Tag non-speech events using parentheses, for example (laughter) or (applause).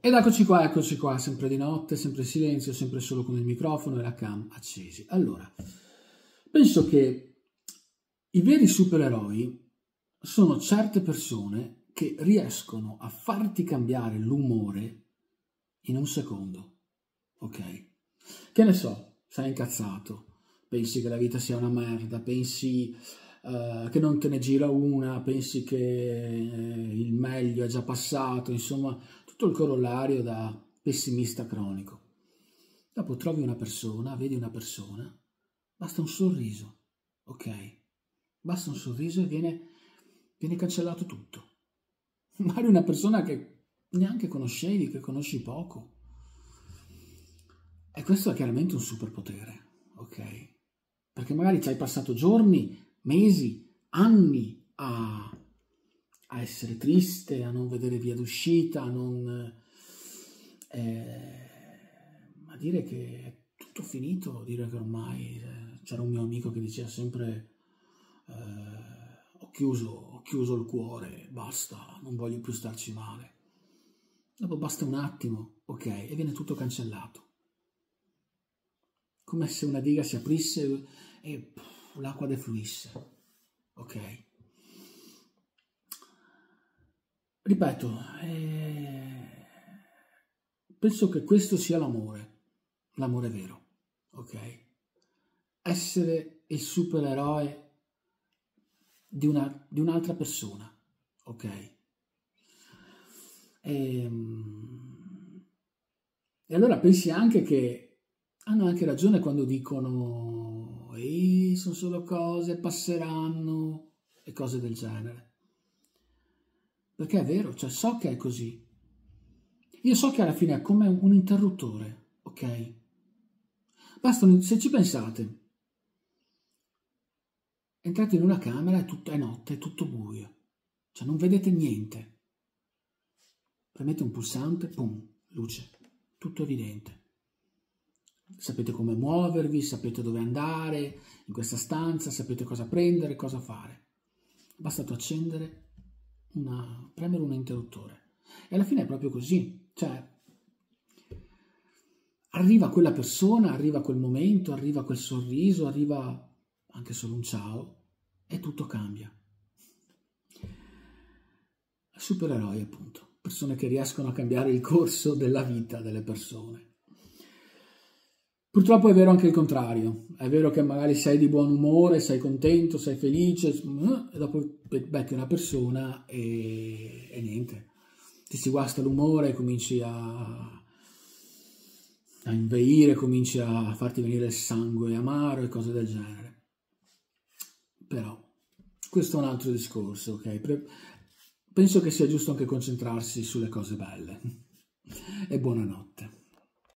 Ed eccoci qua, eccoci qua, sempre di notte, sempre in silenzio, sempre solo con il microfono e la cam accesi. Allora, penso che i veri supereroi sono certe persone che riescono a farti cambiare l'umore in un secondo, ok? Che ne so, sei incazzato, pensi che la vita sia una merda, pensi uh, che non te ne gira una, pensi che eh, il meglio è già passato, insomma tutto il corollario da pessimista cronico. Dopo trovi una persona, vedi una persona, basta un sorriso, ok? Basta un sorriso e viene, viene cancellato tutto. (laughs) Magari una persona che neanche conoscevi, che conosci poco. E questo è chiaramente un superpotere, ok? Perché magari ci hai passato giorni, mesi, anni a a essere triste, a non vedere via d'uscita, a non... Eh, a dire che è tutto finito, dire che ormai eh, c'era un mio amico che diceva sempre eh, ho, chiuso, ho chiuso il cuore, basta, non voglio più starci male. Dopo basta un attimo, ok, e viene tutto cancellato. Come se una diga si aprisse e l'acqua defluisse, ok? Ripeto, eh, penso che questo sia l'amore, l'amore vero, ok? Essere il supereroe di, una, di un'altra persona, ok? E, ehm, e, allora pensi anche che hanno anche ragione quando dicono ehi, sono solo cose, passeranno e cose del genere. Perché è vero, cioè so che è così. Io so che alla fine è come un interruttore, ok? Basta, se ci pensate, entrate in una camera, è, tutto, è notte, è tutto buio, cioè non vedete niente. Premete un pulsante, pum, luce, tutto evidente. Sapete come muovervi, sapete dove andare in questa stanza, sapete cosa prendere, cosa fare. Basta accendere una, premere un interruttore. E alla fine è proprio così, cioè arriva quella persona, arriva quel momento, arriva quel sorriso, arriva anche solo un ciao e tutto cambia. Supereroi appunto, persone che riescono a cambiare il corso della vita delle persone. Purtroppo è vero anche il contrario, è vero che magari sei di buon umore, sei contento, sei felice, eh, e dopo becchi una persona e, e niente, ti si guasta l'umore, cominci a, a inveire, cominci a farti venire il sangue amaro e cose del genere. Però questo è un altro discorso, ok? Penso che sia giusto anche concentrarsi sulle cose belle. (laughs) E buonanotte.